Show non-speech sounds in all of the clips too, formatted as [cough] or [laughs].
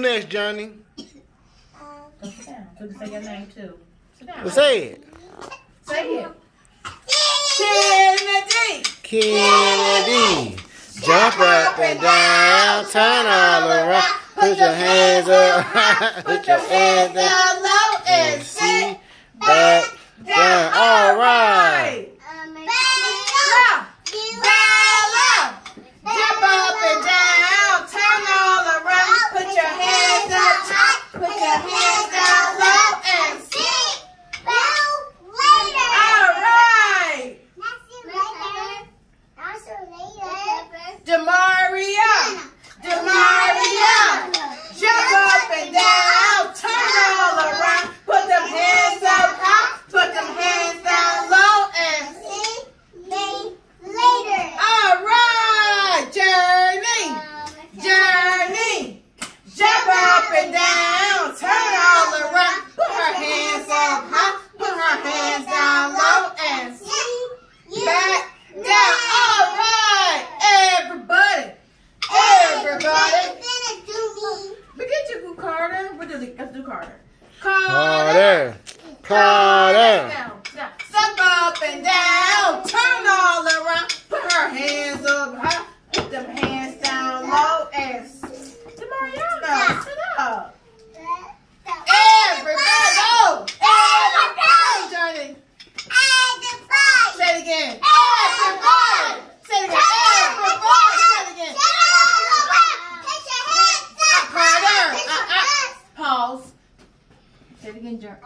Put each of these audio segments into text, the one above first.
Next, Johnny. Go sit down. So you can say your name too. Sit down. Say it. Say it. Kennedy. Kennedy. Jump up and down, turn all around, put your hands up, [laughs] put your hands down, down low and see sit back down. All right. Down. Down low. Jump up and down. Turn all around. Put your hands up top. Put your hands down low and sit. All right. Demaria. Demaria. Jump up and down. Turn all around. Put them hands up high. Put them hands down low and sit. All right. Journee. Journee. Jump up and down. Turn all around. Put her hands up high. Put her hands down low and sit. Back down. All right. Everybody. Everybody. Forget your good Carter. What it? Let's Carter. Carter. Carter. Down, down. Step up and down. Turn all around. Put her hands up high. Put them hands down low and to Mariana. Sit up. Everybody. Go. Everybody. Journee. Say it again. Everybody. Say it again. Everybody. Say it again. Carter. Uh, uh. Pause. Say it again, Journee.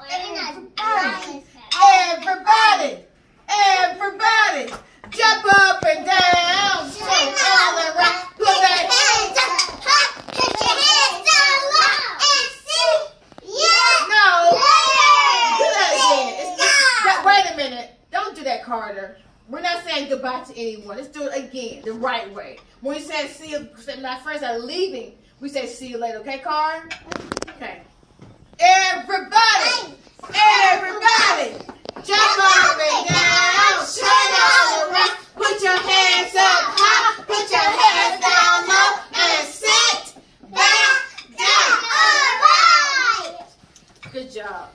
Everybody, everybody, jump up and down, swing all around, put that hands up. No, do that again. It's, wait a minute. Don't do that, Carter. We're not saying goodbye to anyone. Let's do it again, the right way. When we say see you, when I are leaving, we say see you later. Okay, Carter? Okay. Everybody, everybody, jump up and down, turn all around, put your hands up high, put your hands down low, and sit back down. All right. Good job.